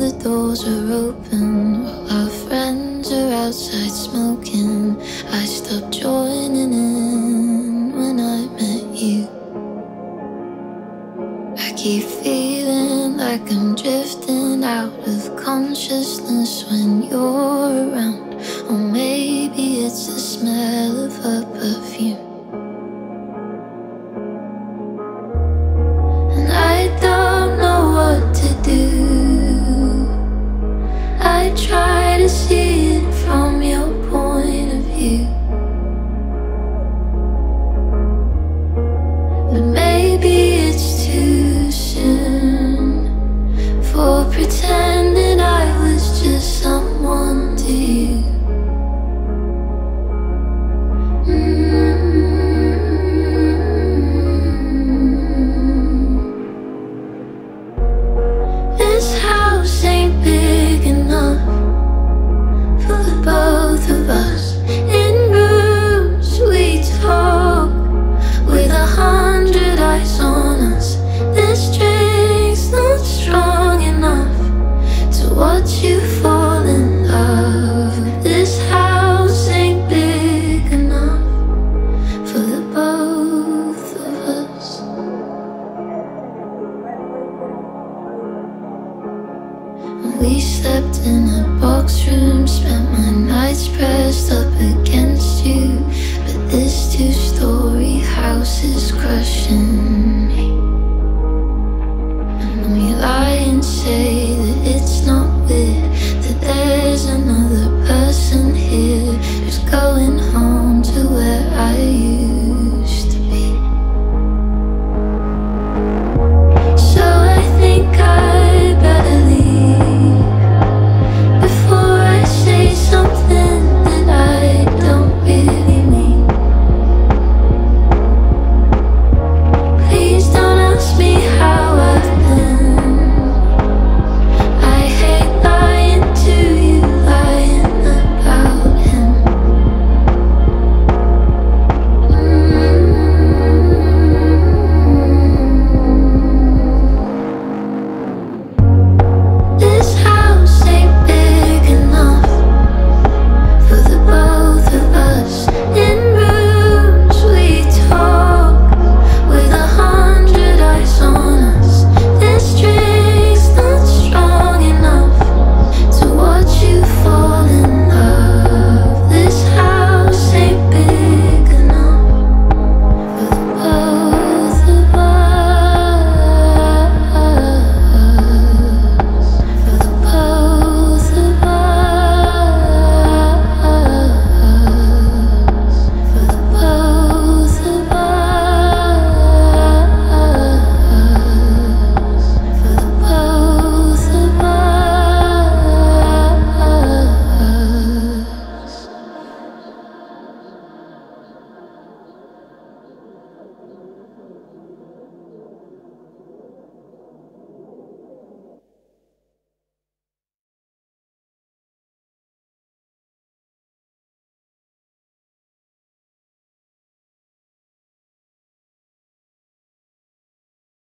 the doors are open while our friends are outside smoking. I stopped joining in when I met you. I keep feeling like I'm drifting out of consciousness when you're around. Or maybe it's the smell of her We slept in a box room, spent my nights pressed up against